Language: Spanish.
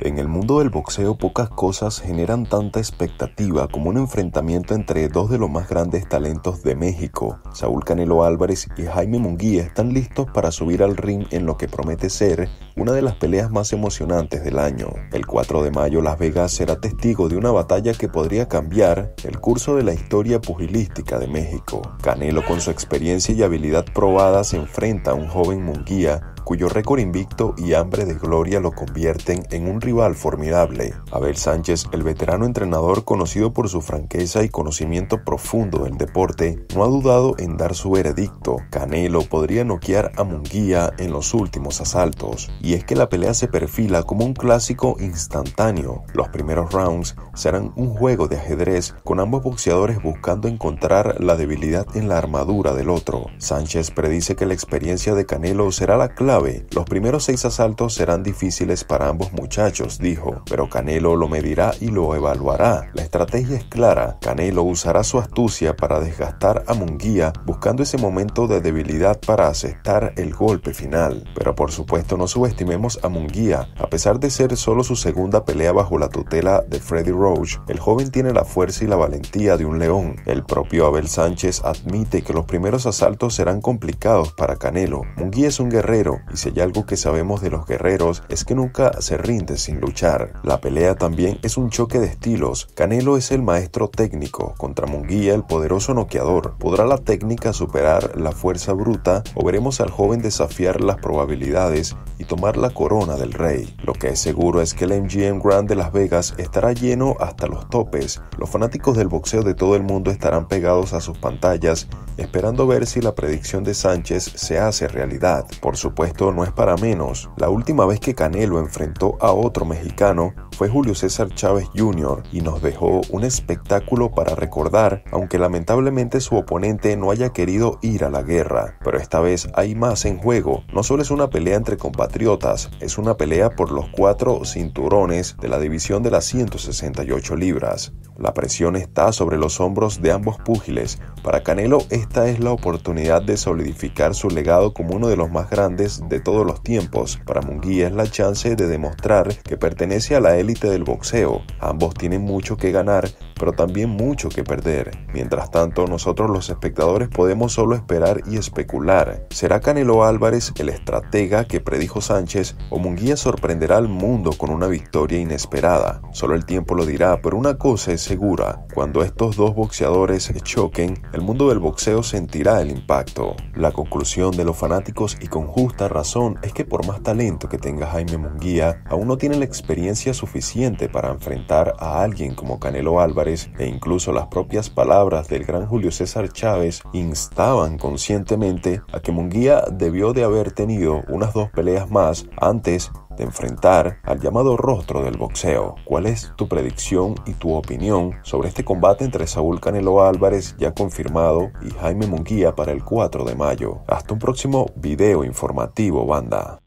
En el mundo del boxeo pocas cosas generan tanta expectativa como un enfrentamiento entre dos de los más grandes talentos de México. Saúl Canelo Álvarez y Jaime Munguía están listos para subir al ring en lo que promete ser una de las peleas más emocionantes del año. El 4 de mayo Las Vegas será testigo de una batalla que podría cambiar el curso de la historia pugilística de México. Canelo con su experiencia y habilidad probada se enfrenta a un joven Munguía cuyo récord invicto y hambre de gloria lo convierten en un rival formidable. Abel Sánchez, el veterano entrenador conocido por su franqueza y conocimiento profundo del deporte, no ha dudado en dar su veredicto. Canelo podría noquear a Munguía en los últimos asaltos. Y es que la pelea se perfila como un clásico instantáneo. Los primeros rounds serán un juego de ajedrez con ambos boxeadores buscando encontrar la debilidad en la armadura del otro. Sánchez predice que la experiencia de Canelo será la clave los primeros seis asaltos serán difíciles para ambos muchachos, dijo, pero Canelo lo medirá y lo evaluará. La estrategia es clara. Canelo usará su astucia para desgastar a Munguía, buscando ese momento de debilidad para aceptar el golpe final. Pero por supuesto no subestimemos a Munguía. A pesar de ser solo su segunda pelea bajo la tutela de Freddy Roach, el joven tiene la fuerza y la valentía de un león. El propio Abel Sánchez admite que los primeros asaltos serán complicados para Canelo. Munguía es un guerrero y si hay algo que sabemos de los guerreros es que nunca se rinde sin luchar. La pelea también es un choque de estilos. Canelo es el maestro técnico, contra Munguía el poderoso noqueador. ¿Podrá la técnica superar la fuerza bruta o veremos al joven desafiar las probabilidades y tomar la corona del rey? Lo que es seguro es que el MGM Grand de Las Vegas estará lleno hasta los topes. Los fanáticos del boxeo de todo el mundo estarán pegados a sus pantallas esperando ver si la predicción de Sánchez se hace realidad. Por supuesto, no es para menos. La última vez que Canelo enfrentó a otro mexicano fue Julio César Chávez Jr. y nos dejó un espectáculo para recordar, aunque lamentablemente su oponente no haya querido ir a la guerra. Pero esta vez hay más en juego. No solo es una pelea entre compatriotas, es una pelea por los cuatro cinturones de la división de las 168 libras. La presión está sobre los hombros de ambos púgiles. Para Canelo esta es la oportunidad de solidificar su legado como uno de los más grandes de todos los tiempos. Para Munguía es la chance de demostrar que pertenece a la élite del boxeo. Ambos tienen mucho que ganar, pero también mucho que perder. Mientras tanto, nosotros los espectadores podemos solo esperar y especular. ¿Será Canelo Álvarez el estratega que predijo Sánchez o Munguía sorprenderá al mundo con una victoria inesperada? Solo el tiempo lo dirá, pero una cosa es segura, cuando estos dos boxeadores choquen, el mundo del boxeo sentirá el impacto. La conclusión de los fanáticos y con justa razón es que por más talento que tenga Jaime Munguía, aún no tiene la experiencia suficiente para enfrentar a alguien como Canelo Álvarez e incluso las propias palabras del gran Julio César Chávez instaban conscientemente a que Munguía debió de haber tenido unas dos peleas más antes de enfrentar al llamado rostro del boxeo. ¿Cuál es tu predicción y tu opinión sobre este combate entre Saúl Canelo Álvarez ya confirmado y Jaime Munguía para el 4 de mayo? Hasta un próximo video informativo, banda.